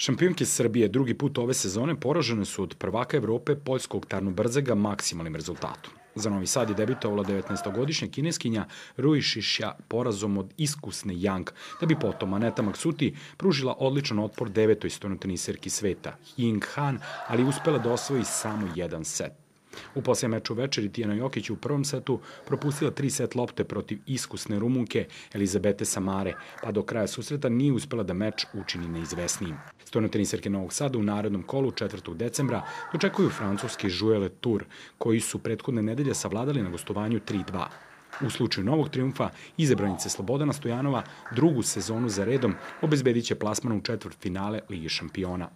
Šampionke Srbije drugi put ove sezone poražene su od prvaka Evrope poljskog Tarnobrzega maksimalnim rezultatom. Za Novi Sad je debitovala 19-godišnja kineskinja Rui Šišja porazom od iskusne Yang, da bi potom Aneta Maksuti pružila odličan otpor devetoj stonoteniserki sveta, Ying Han, ali uspela da osvoji samo jedan set. U posljednjem meču večeri Tijana Jokić u prvom setu propustila tri set lopte protiv iskusne Rumunke Elizabete Samare, pa do kraja susreta nije uspela da meč učini neizvesnijim. Stonoteniserke Novog Sada u narednom kolu 4. decembra dočekuju francuski Jouele Tour, koji su prethodne nedelje savladali na gostovanju 3-2. U slučaju novog triumfa, izabranice Slobodana Stojanova drugu sezonu za redom obezbedit će plasman u četvrt finale Ligi šampiona.